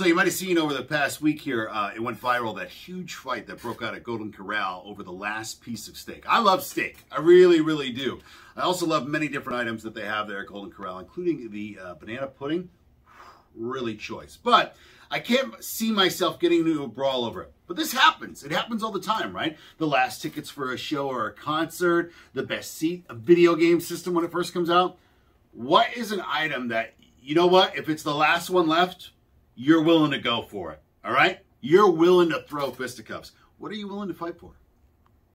So you might have seen over the past week here, uh, it went viral, that huge fight that broke out at Golden Corral over the last piece of steak. I love steak. I really, really do. I also love many different items that they have there at Golden Corral, including the uh, banana pudding. Really choice. But I can't see myself getting into a brawl over it. But this happens. It happens all the time, right? The last tickets for a show or a concert, the best seat, a video game system when it first comes out. What is an item that, you know what, if it's the last one left, you're willing to go for it. All right? You're willing to throw fisticuffs. What are you willing to fight for?